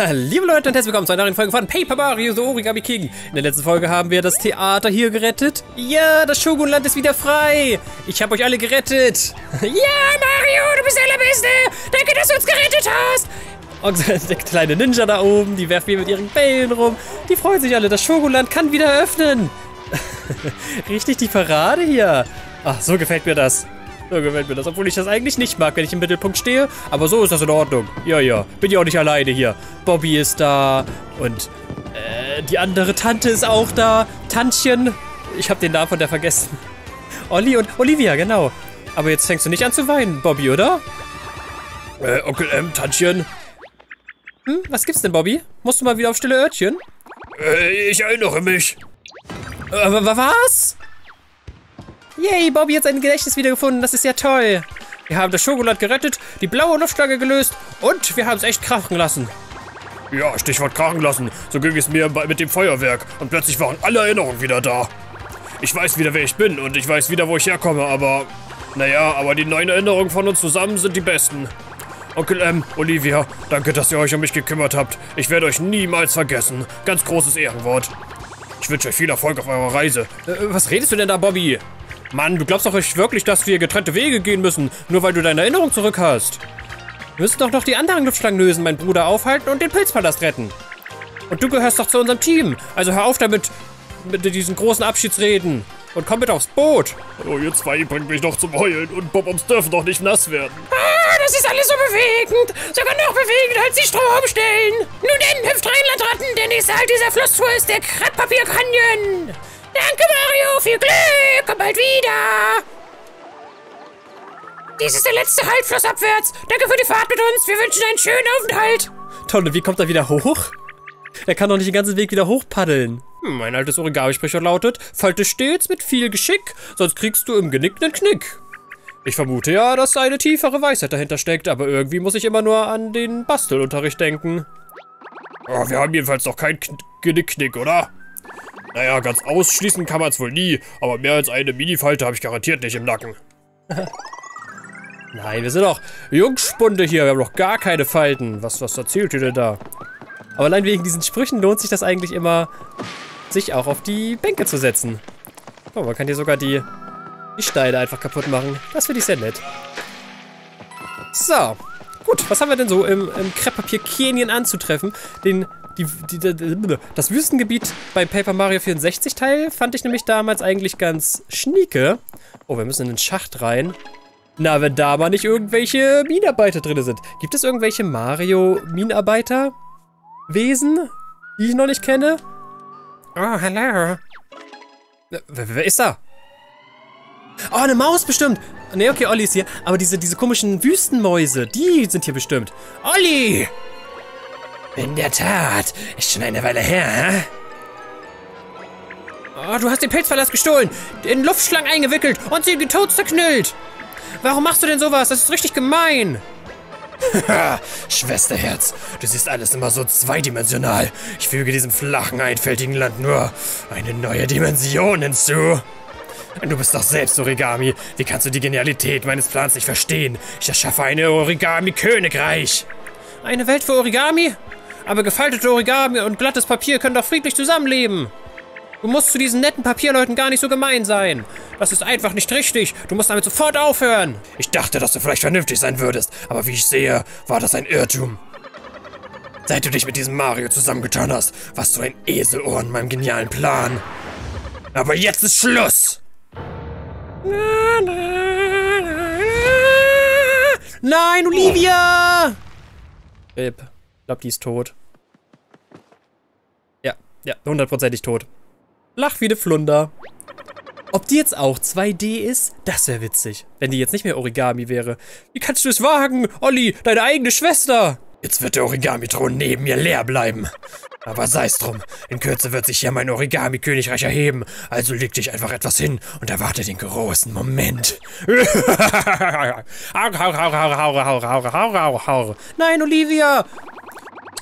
Liebe Leute und herzlich willkommen zu einer neuen Folge von Paper Mario The Origami King. In der letzten Folge haben wir das Theater hier gerettet. Ja, das Shogunland ist wieder frei. Ich habe euch alle gerettet. Ja, Mario, du bist der Allerbeste. Danke, dass du uns gerettet hast. Und der kleine Ninja da oben, die werfen hier mit ihren Bällen rum. Die freuen sich alle, das Shogunland kann wieder öffnen. Richtig die Parade hier. Ach, so gefällt mir das. So gefällt mir das, obwohl ich das eigentlich nicht mag, wenn ich im Mittelpunkt stehe. Aber so ist das in Ordnung. Ja, ja. Bin ja auch nicht alleine hier. Bobby ist da und äh, die andere Tante ist auch da. Tantchen. Ich habe den Namen von der vergessen. Olli und Olivia, genau. Aber jetzt fängst du nicht an zu weinen, Bobby, oder? Äh, Onkel M, Tantchen. Hm, was gibt's denn, Bobby? Musst du mal wieder auf stille Örtchen? Äh, ich erinnere mich. Aber was? Yay, Bobby hat sein Gedächtnis wiedergefunden. Das ist ja toll. Wir haben das Schokolad gerettet, die blaue Luftschlange gelöst und wir haben es echt krachen lassen. Ja, Stichwort krachen lassen. So ging es mir bei- mit dem Feuerwerk und plötzlich waren alle Erinnerungen wieder da. Ich weiß wieder, wer ich bin und ich weiß wieder, wo ich herkomme, aber... Naja, aber die neuen Erinnerungen von uns zusammen sind die besten. Onkel M, Olivia, danke, dass ihr euch um mich gekümmert habt. Ich werde euch niemals vergessen. Ganz großes Ehrenwort. Ich wünsche euch viel Erfolg auf eurer Reise. Äh, was redest du denn da, Bobby? Mann, du glaubst doch echt wirklich, dass wir getrennte Wege gehen müssen, nur weil du deine Erinnerung zurück hast. Wir müssen doch noch die anderen Luftschlangenösen, meinen Bruder, aufhalten und den Pilzpalast retten. Und du gehörst doch zu unserem Team. Also hör auf damit, mit diesen großen Abschiedsreden. Und komm mit aufs Boot. Oh, ihr zwei bringt mich noch zum Heulen und Bobums dürfen doch nicht nass werden. Ah, das ist alles so bewegend. Sogar noch bewegender als die Stromstellen. Nun denn, hüpft rein, Landratten. Der nächste Halt dieser Flusstour ist der Krattpapier Canyon. Danke, Mario. Viel Glück. Komm bald wieder. Dies ist der letzte Halt flussabwärts. Danke für die Fahrt mit uns. Wir wünschen einen schönen Aufenthalt. Toll, und wie kommt er wieder hoch? Er kann doch nicht den ganzen Weg wieder hochpaddeln. Hm, Mein altes Origami-Sprichwort lautet, falte stets mit viel Geschick, sonst kriegst du im Genick nen Knick. Ich vermute ja, dass eine tiefere Weisheit dahinter steckt, aber irgendwie muss ich immer nur an den Bastelunterricht denken. Oh, wir haben jedenfalls noch keinen Kn Genicknick, oder? Naja, ganz ausschließen kann man es wohl nie, aber mehr als eine Mini-Falte habe ich garantiert nicht im Nacken. Nein, wir sind doch Jungspunde hier, wir haben doch gar keine Falten. Was, was erzählt ihr denn da? Aber allein wegen diesen Sprüchen lohnt sich das eigentlich immer, sich auch auf die Bänke zu setzen. Oh, man kann hier sogar die, die Steine einfach kaputt machen. Das finde ich sehr nett. So. Gut, was haben wir denn so im, im Krepppapier Canyon anzutreffen? Den, die, die, die, das Wüstengebiet bei Paper Mario 64 Teil fand ich nämlich damals eigentlich ganz schnieke. Oh, wir müssen in den Schacht rein. Na, wenn da mal nicht irgendwelche Minenarbeiter drin sind. Gibt es irgendwelche Mario-Minenarbeiter? Wesen, die ich noch nicht kenne? Oh, hallo. Wer, wer ist da? Oh, eine Maus bestimmt. Ne, okay, Olli ist hier. Aber diese, diese komischen Wüstenmäuse, die sind hier bestimmt. Olli! In der Tat. Ist schon eine Weile her, hä? Oh, du hast den Pilzpalast gestohlen, in Luftschlangen eingewickelt und sie in die Toads zerknüllt. Warum machst du denn sowas? Das ist richtig gemein. Schwesterherz, du siehst alles immer so zweidimensional. Ich füge diesem flachen, einfältigen Land nur eine neue Dimension hinzu. Du bist doch selbst Origami. Wie kannst du die Genialität meines Plans nicht verstehen? Ich erschaffe ein Origami-Königreich. Eine Welt für Origami? Aber gefaltete Origami und glattes Papier können doch friedlich zusammenleben. Du musst zu diesen netten Papierleuten gar nicht so gemein sein. Das ist einfach nicht richtig. Du musst damit sofort aufhören. Ich dachte, dass du vielleicht vernünftig sein würdest, aber wie ich sehe, war das ein Irrtum. Seit du dich mit diesem Mario zusammengetan hast, warst du ein Eselohr in meinem genialen Plan. Aber jetzt ist Schluss! Nein, Olivia! Rip. Ich glaube, die ist tot. Ja, hundertprozentig tot. Lach wie ne Flunder. Ob die jetzt auch 2D ist, das wäre witzig. Wenn die jetzt nicht mehr Origami wäre. Wie kannst du es wagen, Olli, deine eigene Schwester? Jetzt wird der Origami-Thron neben mir leer bleiben. Aber sei's drum, in Kürze wird sich hier mein Origami-Königreich erheben, also leg dich einfach etwas hin und erwarte den großen Moment. Nein, Olivia!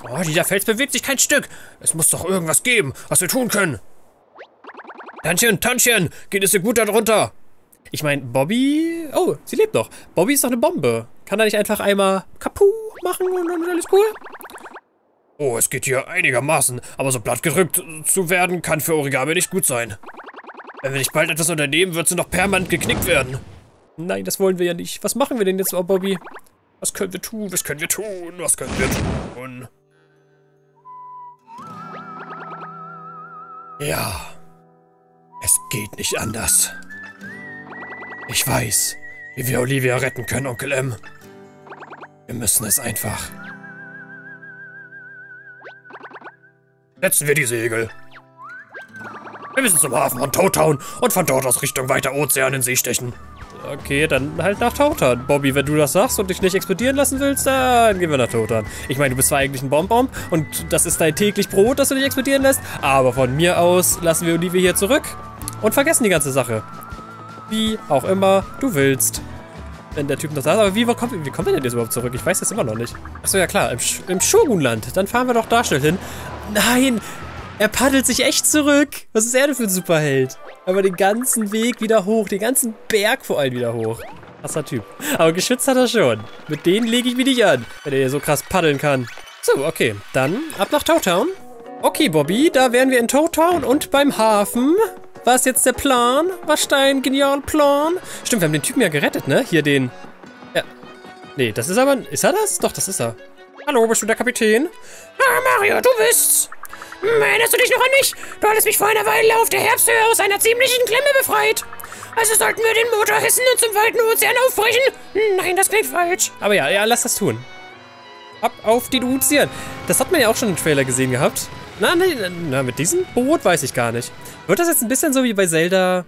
Oh, dieser Fels bewegt sich kein Stück. Es muss doch irgendwas geben, was wir tun können. Tantchen, Tantchen, geht es dir gut darunter? Ich meine, Bobby... Oh, sie lebt noch. Bobby ist doch eine Bombe. Kann er nicht einfach einmal Kapu machen und dann alles cool? Oh, es geht hier einigermaßen, aber so plattgedrückt zu werden, kann für Origami nicht gut sein. Wenn wir nicht bald etwas unternehmen, wird sie noch permanent geknickt werden. Nein, das wollen wir ja nicht. Was machen wir denn jetzt, oh Bobby? Was können wir tun? Was können wir tun? Was können wir tun? Ja. Es geht nicht anders. Ich weiß, wie wir Olivia retten können, Onkel M. Wir müssen es einfach. Setzen wir die Segel. Wir müssen zum Hafen von Towtown und von dort aus Richtung weiter Ozean in See stechen. Okay, dann halt nach Tautan. Bobby, wenn du das sagst und dich nicht explodieren lassen willst, dann gehen wir nach Tautan. Ich meine, du bist zwar eigentlich ein Bonbon und das ist dein täglich Brot, dass du dich explodieren lässt, aber von mir aus lassen wir Olivia hier zurück und vergessen die ganze Sache. Wie auch immer du willst. Wenn der Typ noch da ist. Aber wie, kommt, wie kommt er denn jetzt überhaupt zurück? Ich weiß das immer noch nicht. Achso, ja klar, im, Sch im Shogunland. Dann fahren wir doch da schnell hin. Nein, er paddelt sich echt zurück. Was ist er denn für ein Superheld? Aber den ganzen Weg wieder hoch, den ganzen Berg vor allem wieder hoch. Krasser Typ. Aber geschützt hat er schon. Mit denen lege ich mich nicht an, wenn er hier so krass paddeln kann. So, okay. Dann ab nach Towtown. Okay, Bobby, da wären wir in Towtown und beim Hafen. Was ist jetzt der Plan? Was dein genialer Plan? Stimmt, wir haben den Typen ja gerettet, ne? Hier den... Ja. Nee, das ist aber... Ist er das? Doch, das ist er. Hallo, bist du der Kapitän? Ah, Mario, du bist's. Hm, erinnerst du dich noch an mich? Du hattest mich vor einer Weile auf der Herbsthöhe aus einer ziemlichen Klemme befreit. Also sollten wir den Motor hissen und zum weiten Ozean aufbrechen? Nein, das klingt falsch. Aber ja, ja, lass das tun. Ab auf den Ozean. Das hat man ja auch schon im Trailer gesehen gehabt. Na, na, na, mit diesem Boot weiß ich gar nicht. Wird das jetzt ein bisschen so wie bei Zelda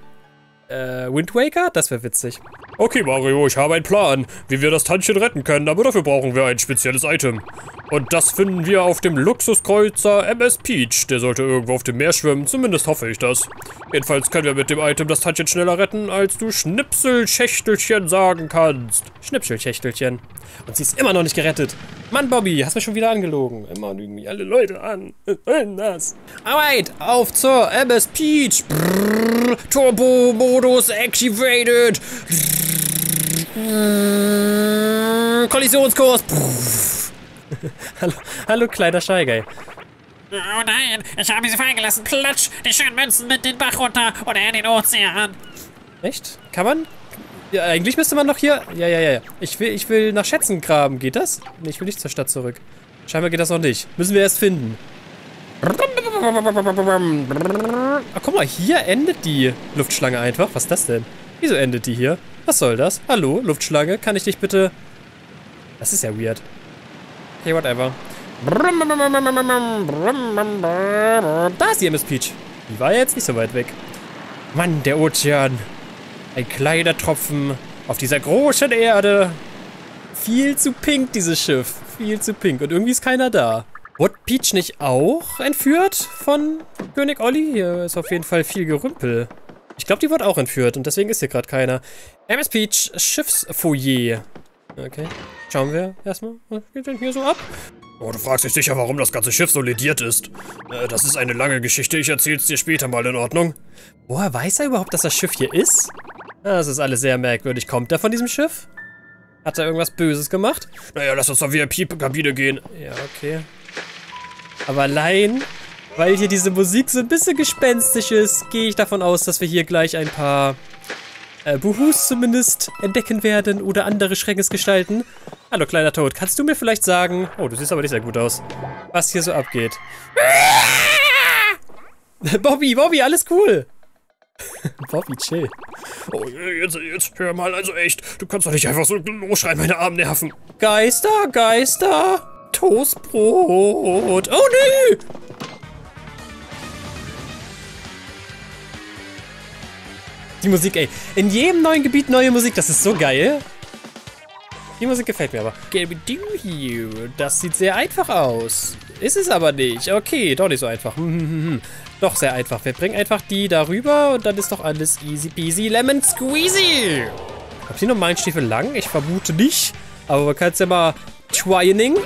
äh, Wind Waker? Das wäre witzig. Okay, Mario, ich habe einen Plan, wie wir das Tantchen retten können, aber dafür brauchen wir ein spezielles Item. Und das finden wir auf dem Luxuskreuzer MS Peach. Der sollte irgendwo auf dem Meer schwimmen, zumindest hoffe ich das. Jedenfalls können wir mit dem Item das Tantchen schneller retten, als du Schnipselschächtelchen sagen kannst. Schnipselschächtelchen. Und sie ist immer noch nicht gerettet. Mann, Bobby, hast mich schon wieder angelogen. Immer lügen mich alle Leute an. Was Alright, auf zur MS Peach. Turbo-Modus activated. Kollisionskurs. hallo, hallo, kleiner Guy. Oh nein, ich habe sie fallen gelassen. Platsch, die schönen Münzen mit den Bach runter oder in den Ozean. Echt? Kann man? Ja, eigentlich müsste man noch hier... Ja, ja, ja. Ich will, ich will nach Schätzen graben. Geht das? Nee, ich will nicht zur Stadt zurück. Scheinbar geht das noch nicht. Müssen wir erst finden. Ach, guck mal, hier endet die Luftschlange einfach. Was ist das denn? Wieso endet die hier? Was soll das? Hallo, Luftschlange, kann ich dich bitte... Das ist ja weird. Okay, whatever. Da ist die MS Peach. Die war jetzt nicht so weit weg. Mann, der Ozean. Ein kleiner Tropfen auf dieser großen Erde. Viel zu pink, dieses Schiff. Viel zu pink. Und irgendwie ist keiner da. Wurde Peach nicht auch entführt von König Olli? Hier ist auf jeden Fall viel Gerümpel. Ich glaube, die wurde auch entführt und deswegen ist hier gerade keiner. MS Peach, Schiffsfoyer. Okay, schauen wir erstmal. Was geht denn hier so ab? Oh, du fragst dich sicher, warum das ganze Schiff so lediert ist. Äh, das ist eine lange Geschichte, ich erzähl's dir später mal in Ordnung. Woher weiß er überhaupt, dass das Schiff hier ist? Das ist alles sehr merkwürdig. Kommt er von diesem Schiff? Hat er irgendwas Böses gemacht? Naja, lass uns zur VIP-Kabine gehen. Ja, okay. Aber allein weil hier diese Musik so ein bisschen gespenstisch ist, gehe ich davon aus, dass wir hier gleich ein paar äh, Buhus zumindest entdecken werden oder andere Schreckensgestalten. Hallo, kleiner Tod. Kannst du mir vielleicht sagen... Oh, du siehst aber nicht sehr gut aus. Was hier so abgeht. Bobby, Bobby, alles cool. Bobby, chill. Oh, jetzt, jetzt hör mal, also echt. Du kannst doch nicht einfach so losschreien, meine armen Nerven. Geister, Geister. Toastbrot. Oh, nee. Die Musik, ey. In jedem neuen Gebiet neue Musik. Das ist so geil. Die Musik gefällt mir aber. Das sieht sehr einfach aus. Ist es aber nicht. Okay, doch nicht so einfach. Hm, hm, hm, doch sehr einfach. Wir bringen einfach die darüber und dann ist doch alles easy peasy lemon squeezy. Habt ihr normalen Stiefel lang? Ich vermute nicht. Aber man kann es ja mal trying.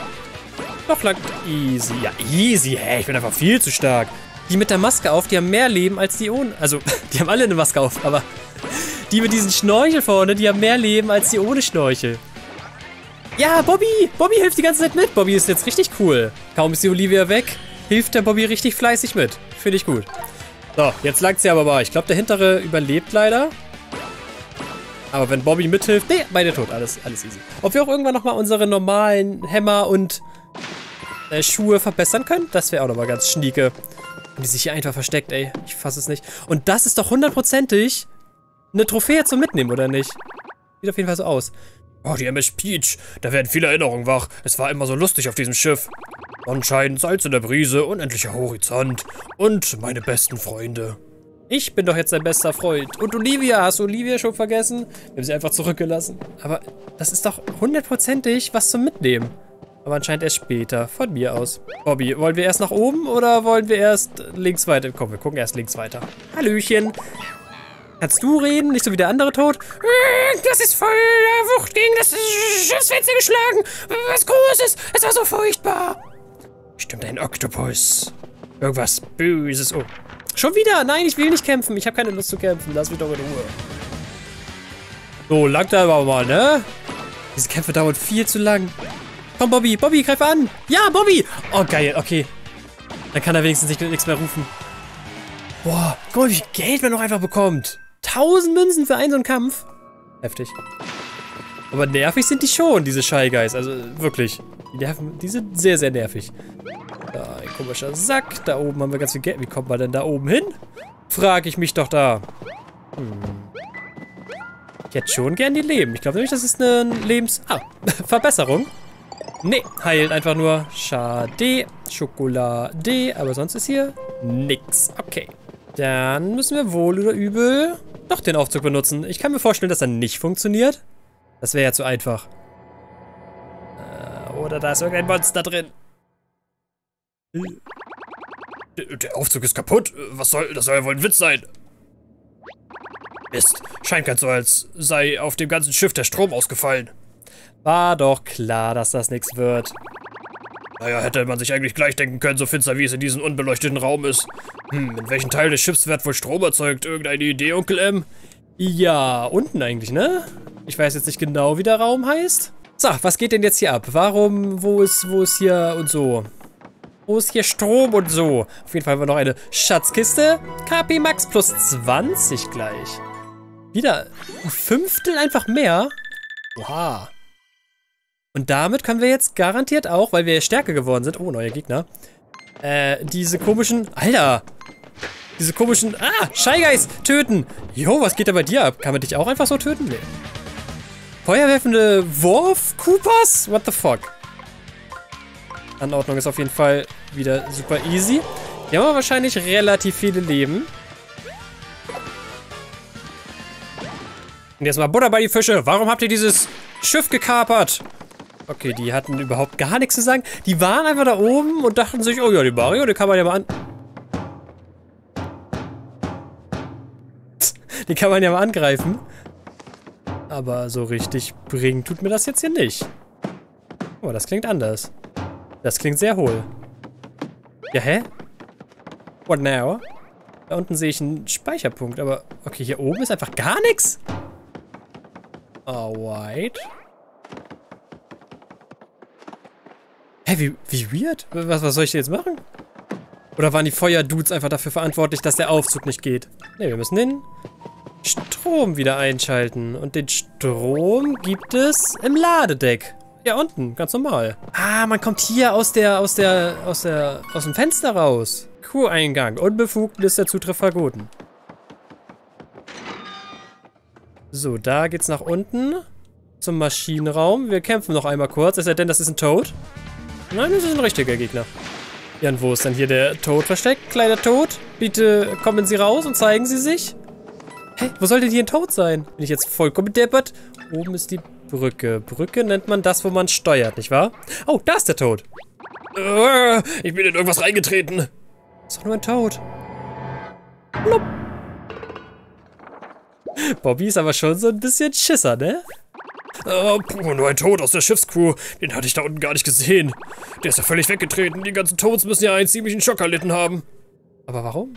Doch lang. Easy. Ja, easy. Hä, ich bin einfach viel zu stark. Die mit der Maske auf, die haben mehr Leben als die ohne. Also, die haben alle eine Maske auf, aber die mit diesem Schnorchel vorne, die haben mehr Leben als die ohne Schnorchel. Ja, Bobby! Bobby hilft die ganze Zeit mit. Bobby ist jetzt richtig cool. Kaum ist die Olivia weg, hilft der Bobby richtig fleißig mit. Finde ich gut. So, jetzt langt sie aber mal. Ich glaube, der hintere überlebt leider. Aber wenn Bobby mithilft... Nee, beide tot. Alles, alles easy. Ob wir auch irgendwann nochmal unsere normalen Hämmer und äh, Schuhe verbessern können? Das wäre auch nochmal ganz schnieke. Und die sich hier einfach versteckt, ey. Ich fasse es nicht. Und das ist doch hundertprozentig eine Trophäe zum Mitnehmen, oder nicht? Sieht auf jeden Fall so aus. Oh, die MS Peach. Da werden viele Erinnerungen wach. Es war immer so lustig auf diesem Schiff. Sonnenschein, Salz in der Brise, unendlicher Horizont und meine besten Freunde. Ich bin doch jetzt dein bester Freund. Und Olivia, hast du Olivia schon vergessen? Wir haben sie einfach zurückgelassen. Aber das ist doch hundertprozentig was zum Mitnehmen. Aber anscheinend erst später, von mir aus. Bobby, wollen wir erst nach oben oder wollen wir erst links weiter? Komm, wir gucken erst links weiter. Hallöchen. Kannst du reden? Nicht so wie der andere Tod? Das ist voller Wucht gegen das Schiffsfenster geschlagen. Was Großes. Es war so furchtbar. Stimmt, ein Oktopus. Irgendwas Böses. Oh, Schon wieder? Nein, ich will nicht kämpfen. Ich habe keine Lust zu kämpfen. Lass mich doch in Ruhe. So, langt aber mal, ne? Diese Kämpfe dauern viel zu lang. Komm, Bobby. Bobby, greif an. Ja, Bobby. Oh, geil. Okay. Dann kann er wenigstens nicht, nichts mehr rufen. Boah, guck mal, wie viel Geld man noch einfach bekommt. 1000 Münzen für einen so einen Kampf. Heftig. Aber nervig sind die schon, diese Shy Guys. Also wirklich. Die, nerven, die sind sehr, sehr nervig. Da, ein komischer Sack. Da oben haben wir ganz viel Geld. Wie kommt man denn da oben hin? Frag ich mich doch da. Hm. Ich hätte schon gern die Leben. Ich glaube nämlich, das ist eine Lebens... Ah, Verbesserung. Nee, heilt einfach nur. Schade. Schokolade. Aber sonst ist hier nix. Okay. Dann müssen wir wohl oder übel doch den Aufzug benutzen. Ich kann mir vorstellen, dass er nicht funktioniert. Das wäre ja zu einfach. Äh, oder da ist irgendein Monster drin. Der, der Aufzug ist kaputt. Was soll, das soll ja wohl ein Witz sein. Mist. Scheint ganz so, als sei auf dem ganzen Schiff der Strom ausgefallen. War doch klar, dass das nichts wird. Naja, hätte man sich eigentlich gleich denken können, so finster wie es in diesem unbeleuchteten Raum ist. Hm, in welchem Teil des Schiffs wird wohl Strom erzeugt? Irgendeine Idee, Onkel M? Ja, unten eigentlich, ne? Ich weiß jetzt nicht genau, wie der Raum heißt. So, was geht denn jetzt hier ab? Warum, wo ist, wo ist hier und so? Wo ist hier Strom und so? Auf jeden Fall haben wir noch eine Schatzkiste. KP Max plus 20 gleich. Wieder ein Fünftel einfach mehr. Oha. Und damit können wir jetzt garantiert auch, weil wir stärker geworden sind, oh, neue Gegner, äh, diese komischen, Alter, diese komischen, ah, Shy töten. Jo, was geht da bei dir ab? Kann man dich auch einfach so töten? Nee. Feuerwerfende Wurf-Koopas? What the fuck? Anordnung ist auf jeden Fall wieder super easy. Die haben aber wahrscheinlich relativ viele Leben. Und jetzt mal Butter bei die Fische. Warum habt ihr dieses Schiff gekapert? Okay, die hatten überhaupt gar nichts zu sagen. Die waren einfach da oben und dachten sich, oh ja, die Mario, die kann man ja mal an... Die kann man ja mal angreifen. Aber so richtig bringen tut mir das jetzt hier nicht. Oh, das klingt anders. Das klingt sehr hohl. Ja, hä? What now? Da unten sehe ich einen Speicherpunkt, aber... Okay, hier oben ist einfach gar nichts? Alright. Hä, wie, wie weird? Was, was soll ich jetzt machen? Oder waren die Feuerdudes einfach dafür verantwortlich, dass der Aufzug nicht geht? Ne, wir müssen den Strom wieder einschalten. Und den Strom gibt es im Ladedeck. Ja, unten, ganz normal. Ah, man kommt hier aus der, aus der, aus der, aus dem Fenster raus. Kuheingang. Unbefugt ist der Zutritt verboten. So, da geht's nach unten. Zum Maschinenraum. Wir kämpfen noch einmal kurz. Es sei denn, das ist ein Toad. Nein, das ist ein richtiger Gegner. Ja, und wo ist dann hier der Toad versteckt? Kleiner Toad, bitte kommen Sie raus und zeigen Sie sich. Hä, wo soll denn hier ein Toad sein? Bin ich jetzt vollkommen deppert? Oben ist die Brücke. Brücke nennt man das, wo man steuert, nicht wahr? Oh, da ist der Toad. Äh, ich bin in irgendwas reingetreten. Ist doch nur ein Toad. Blub. Bobby ist aber schon so ein bisschen Schisser, ne? Oh, puh, nur ein Tod aus der Schiffscrew. Den hatte ich da unten gar nicht gesehen. Der ist ja völlig weggetreten. Die ganzen Toads müssen ja einen ziemlichen Schock erlitten haben. Aber warum?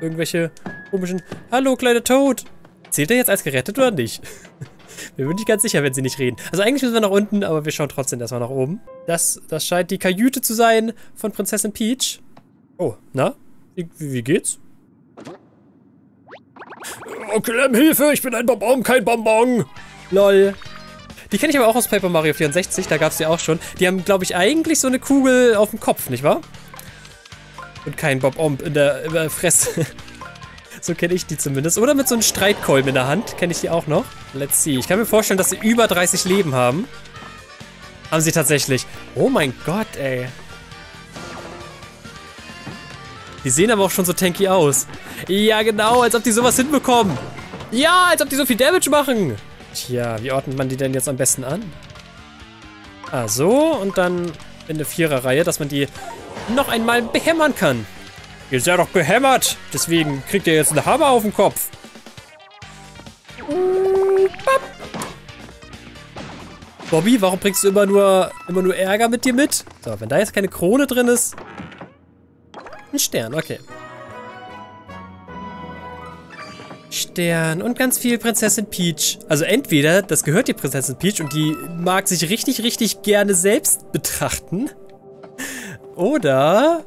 Irgendwelche komischen... Hallo, kleiner Toad. Zählt er jetzt als gerettet oder nicht? Mir bin ich ganz sicher, wenn sie nicht reden. Also eigentlich müssen wir nach unten, aber wir schauen trotzdem erstmal nach oben. Das, das scheint die Kajüte zu sein von Prinzessin Peach. Oh, na? Wie, wie, wie geht's? Oh, Clem, Hilfe, ich bin ein Bonbon, kein Bonbon. Lol. Die kenne ich aber auch aus Paper Mario 64, da gab es die auch schon. Die haben, glaube ich, eigentlich so eine Kugel auf dem Kopf, nicht wahr? Und kein Bob-Omb in der, in der Fresse. so kenne ich die zumindest. Oder mit so einem Streitkolben in der Hand, kenne ich die auch noch. Let's see. Ich kann mir vorstellen, dass sie über 30 Leben haben. Haben sie tatsächlich. Oh mein Gott, ey. Die sehen aber auch schon so tanky aus. Ja, genau, als ob die sowas hinbekommen. Ja, als ob die so viel Damage machen. Tja, wie ordnet man die denn jetzt am besten an? Ah, so. Und dann in eine Viererreihe, dass man die noch einmal behämmern kann. Ihr seid doch behämmert. Deswegen kriegt ihr jetzt einen Hammer auf den Kopf. Bobby, warum bringst du immer nur, immer nur Ärger mit dir mit? So, wenn da jetzt keine Krone drin ist. Ein Stern, okay. Stern und ganz viel Prinzessin Peach. Also entweder, das gehört die Prinzessin Peach und die mag sich richtig, richtig gerne selbst betrachten. Oder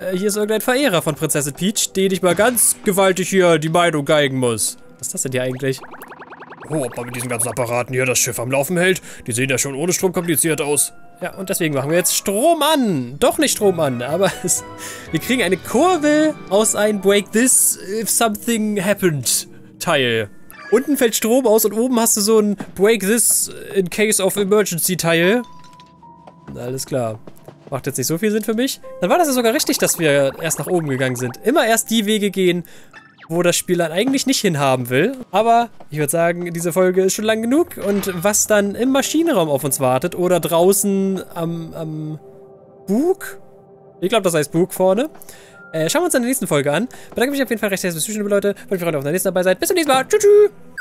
äh, hier ist irgendein Verehrer von Prinzessin Peach, den ich mal ganz gewaltig hier die Meinung geigen muss. Was ist das denn hier eigentlich? Oh, ob man mit diesen ganzen Apparaten hier das Schiff am Laufen hält. Die sehen ja schon ohne Strom kompliziert aus. Ja, und deswegen machen wir jetzt Strom an. Doch nicht Strom an, aber es, wir kriegen eine Kurve aus einem Break This If Something Happened Teil. Unten fällt Strom aus und oben hast du so ein Break This in Case of Emergency Teil. Alles klar. Macht jetzt nicht so viel Sinn für mich. Dann war das ja sogar richtig, dass wir erst nach oben gegangen sind. Immer erst die Wege gehen, wo das Spiel dann eigentlich nicht hinhaben will. Aber ich würde sagen, diese Folge ist schon lang genug. Und was dann im Maschinenraum auf uns wartet oder draußen am, am Bug, ich glaube, das heißt Bug vorne, äh, schauen wir uns dann in der nächsten Folge an. Bedanke mich auf jeden Fall recht herzlich fürs Zuschauen, Leute. Wollte mich dass ihr auf der nächsten dabei seid. Bis zum nächsten Mal. Tschüss. tschüss.